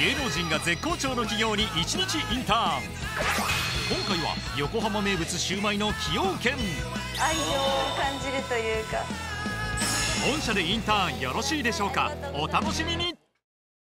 芸能人が絶好調の企業に1日インターン。今回は横浜名物シューマイの崎陽軒。愛情を感じるというか。本社でインターンよろしいでしょうか？お楽しみに。